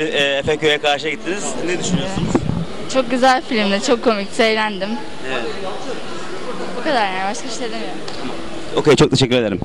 E, Efeköy'e karşı gittiniz. Ne düşünüyorsunuz? Çok güzel filmdi, çok komik, eğlendim. Evet. Bu kadar yani başka bir şey demiyorum. Okey çok teşekkür ederim.